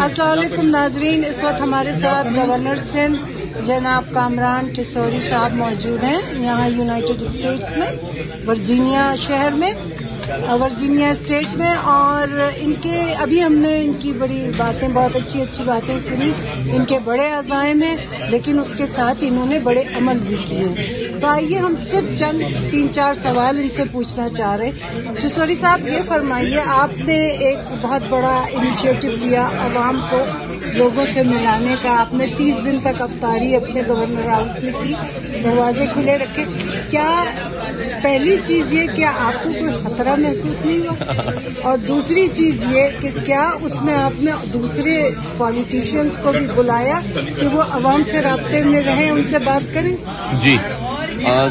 असलकुम नाजरीन, इस वक्त हमारे साथ गवर्नर सिंध जनाब कामरान टिसोरी साहब मौजूद हैं, यहाँ यूनाइटेड स्टेट्स में वर्जीनिया शहर में वर्जीनिया स्टेट में, और इनके, अभी हमने इनकी बड़ी बातें, बहुत अच्छी अच्छी बातें सुनी, इनके बड़े अजायम हैं, लेकिन उसके साथ इन्होंने बड़े अमल भी किए तो आइए हम सिर्फ़ चंद, तीन चार सवाल इनसे पूछना चाह रहे हैं। टिसोरी साहब, ये फरमाइए आपने एक बहुत बड़ा इनिशिएटिव लिया आवाम को लोगों से मिलाने का। आपने तीस दिन तक अफ्तारी अपने गवर्नर हाउस में की दरवाजे खुले रखे। क्या पहली चीज़ ये क्या आपको कोई खतरा महसूस नहीं हुआ? और दूसरी चीज़ ये कि क्या उसमें आपने दूसरे पॉलिटिशियंस को भी बुलाया कि वो आवाम से रबते में रहें उनसे बात करें? जी।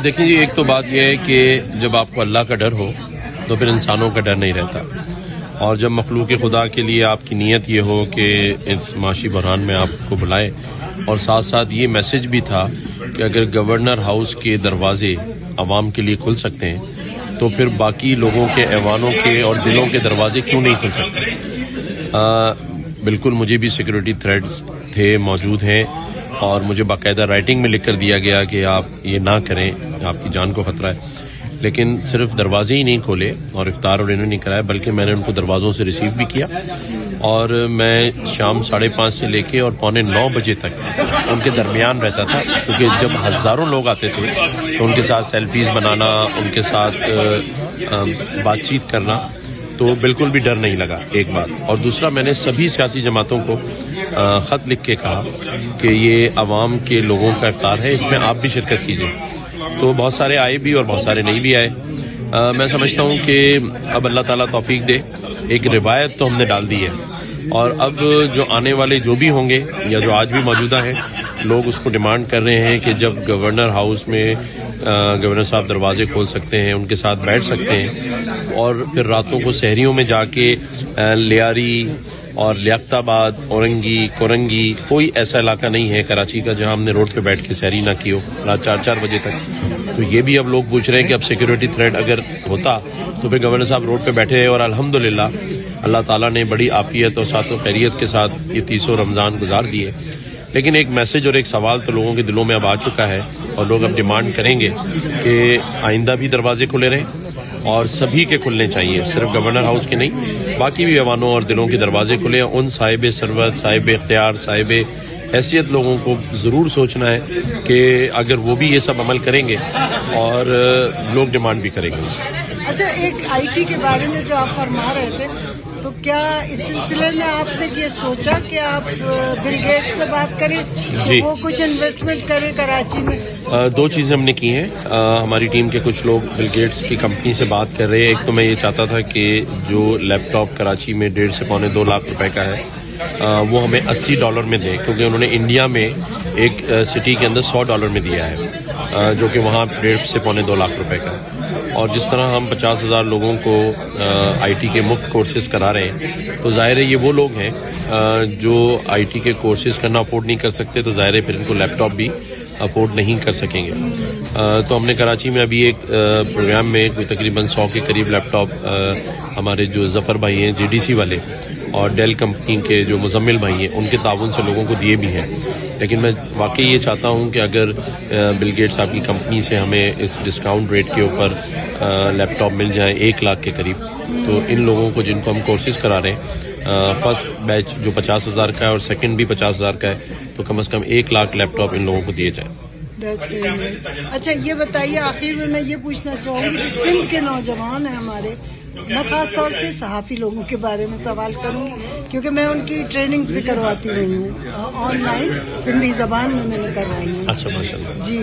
देखिए जी एक तो बात यह है कि जब आपको अल्लाह का डर हो तो फिर इंसानों का डर नहीं रहता। और जब मखलूक खुदा के लिए आपकी नीयत ये हो कि इस माशी बहरान में आपको बुलाए और साथ साथ ये मैसेज भी था कि अगर गवर्नर हाउस के दरवाजे आवाम के लिए खुल सकते हैं तो फिर बाकी लोगों के ऐवानों के और दिलों के दरवाजे क्यों नहीं खुल सकते? आ, बिल्कुल मुझे भी सिक्योरिटी थ्रेड्स थे मौजूद हैं और मुझे बाकायदा राइटिंग में लिख कर दिया गया कि आप ये ना करें आपकी जान को खतरा है। लेकिन सिर्फ़ दरवाजे ही नहीं खोले और इफ्तार और इन्होंने नहीं कराया, बल्कि मैंने उनको दरवाजों से रिसीव भी किया। और मैं शाम साढ़े पाँच से लेके और पौने नौ बजे तक उनके दरमियान रहता था, क्योंकि जब हज़ारों लोग आते थे तो उनके साथ सेल्फीज बनाना, उनके साथ बातचीत करना तो बिल्कुल भी डर नहीं लगा एक बात। और दूसरा, मैंने सभी सियासी जमातों को ख़त लिख के कहा कि ये आवाम के लोगों का इफ्तार है, इसमें आप भी शिरकत कीजिए। तो बहुत सारे आए भी और बहुत सारे नहीं भी आए। आ, मैं समझता हूँ कि अब अल्लाह ताला तौफीक दे एक रिवायत तो हमने डाल दी है। और अब जो आने वाले जो भी होंगे या जो आज भी मौजूदा हैं लोग उसको डिमांड कर रहे हैं कि जब गवर्नर हाउस में गवर्नर साहब दरवाजे खोल सकते हैं, उनके साथ बैठ सकते हैं और फिर रातों को शहरियों में जाके लियारी और लियाताबाद औरंगी, कोरंगी, कोई ऐसा इलाका नहीं है कराची का जहाँ हमने रोड पे बैठ के सैरी ना की हो, रात चार चार बजे तक। तो ये भी अब लोग पूछ रहे हैं कि अब सिक्योरिटी थ्रेट अगर होता तो फिर गवर्नर साहब रोड पे बैठे हैं और अल्हम्दुलिल्लाह, अल्लाह ताला ने बड़ी आफियत और सातों खैरियत के साथ ये तीसों रमज़ान गुजार दिए। लेकिन एक मैसेज और एक सवाल तो लोगों के दिलों में अब आ चुका है और लोग अब डिमांड करेंगे कि आइंदा भी दरवाजे खुले रहें और सभी के खुलने चाहिए, सिर्फ़ गवर्नर हाउस के नहीं, बाकी भी अवानों और दिलों के दरवाजे खुले, उन साहिब सरवत, साहिब इख्तियार, साहिब हैसियत लोगों को ज़रूर सोचना है कि अगर वो भी ये सब अमल करेंगे और लोग डिमांड भी करेंगे अच्छा एक आईटी के बारे में जो आप फरमा रहे थे तो क्या इस सिलसिले में आपने ये सोचा कि आप बिल गेट से बात करें? जी। वो कुछ इन्वेस्टमेंट करें कराची में? आ, दो चीज़ें हमने की हैं। हमारी टीम के कुछ लोग बिल गेट्स की कंपनी से बात कर रहे हैं। एक तो मैं ये चाहता था कि जो लैपटॉप कराची में डेढ़ से पौने दो लाख रुपए का है वो हमें 80 डॉलर में दें, क्योंकि उन्होंने इंडिया में एक सिटी के अंदर 100 डॉलर में दिया है जो कि वहाँ डेढ़ से पौने दो लाख रुपए का। और जिस तरह हम पचास हज़ार लोगों को आईटी के मुफ़्त कोर्सेज करा रहे हैं तो ज़ाहिर है ये वो लोग हैं जो आईटी के कोर्सेज करना अफोर्ड नहीं कर सकते तो ज़ाहिर है फिर इनको लैपटॉप भी अफोर्ड नहीं कर सकेंगे। तो हमने कराची में अभी एक प्रोग्राम में तकरीबन सौ के करीब लैपटॉप हमारे जो जफ़र भाई हैं जीडीसी वाले और डेल कंपनी के जो मुजम्मिल भाई हैं, उनके ताउन से लोगों को दिए भी हैं। लेकिन मैं वाकई ये चाहता हूँ कि अगर बिल गेट्स आपकी कंपनी से हमें इस डिस्काउंट रेट के ऊपर लैपटॉप मिल जाए एक लाख के करीब तो इन लोगों को जिनको हम कोर्सेज करा रहे हैं फ़र्स्ट बैच जो पचास हज़ार का है और सेकंड भी पचास हज़ार का है तो कम से कम एक लाख लैपटॉप इन लोगों को दिए जाए। अच्छा ये बताइए, आखिर में मैं ये पूछना चाहूँगी कि सिंध के नौजवान हैं हमारे मैं खास तौर से सहाफ़ी लोगों के बारे में सवाल करूँगी क्योंकि मैं उनकी ट्रेनिंग भी करवाती रही हूँ। ऑनलाइन सिंधी जबान में मैंने करवाई है। अच्छा जी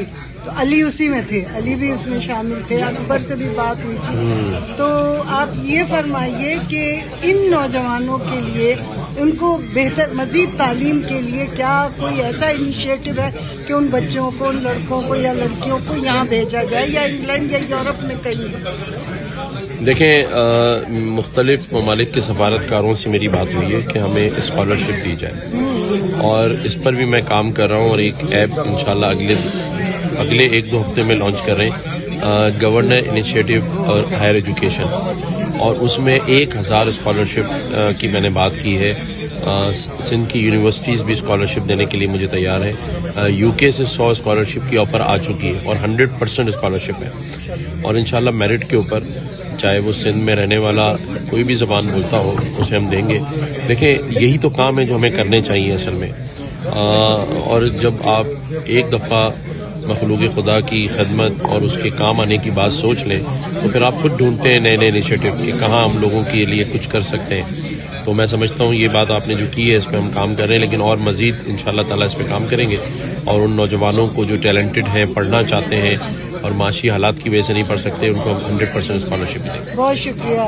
तो अली उसी में थे अली भी उसमें शामिल थे अकबर से भी बात हुई थी। हम्म। तो आप ये फरमाइए कि इन नौजवानों के लिए उनको बेहतर मजीद तालीम के लिए क्या कोई ऐसा इनिशिएटिव है कि उन बच्चों को उन लड़कों को या लड़कियों को यहाँ भेजा जाए या इंग्लैंड या यूरोप में कहीं? देखें मुख्तलिफ़ ममालिक के सफारतकारों से मेरी बात हुई है कि हमें स्कॉलरशिप दी जाए। और इस पर भी मैं काम कर रहा हूँ और एक ऐप इंशाल्लाह अगले अगले एक दो हफ़्ते में लॉन्च कर रहे हैं गवर्नर इनिशिएटिव और हायर एजुकेशन और उसमें एक हज़ार स्कॉलरशिप की मैंने बात की है। सिंध की यूनिवर्सिटीज़ भी स्कॉलरशिप देने के लिए मुझे तैयार है। यूके से सौ स्कॉलरशिप की ऑफ़र आ चुकी है और हंड्रेड परसेंट स्कॉलरशिप है। और इंशाल्लाह मेरिट के ऊपर चाहे वो सिंध में रहने वाला कोई भी जबान बोलता हो उसे हम देंगे। देखें यही तो काम है जो हमें करने चाहिए असल में। आ, और जब आप एक दफ़ा मखलूक खुदा की खदमत और उसके काम आने की बात सोच लें तो फिर आप खुद ढूंढते हैं नए नए इनिशिएटिव कि कहाँ हम लोगों के लिए कुछ कर सकते हैं। तो मैं समझता हूँ ये बात आपने जो की है, इस पर हम काम कर रहे हैं, लेकिन और मजीद इन ताला इस पर काम करेंगे। और उन नौजवानों को जो टैलेंटेड हैं, पढ़ना चाहते हैं और माशी हालात की वजह से नहीं पढ़ सकते, उनको हम हंड्रेड परसेंट स्कॉलरशिप देंगे। बहुत शुक्रिया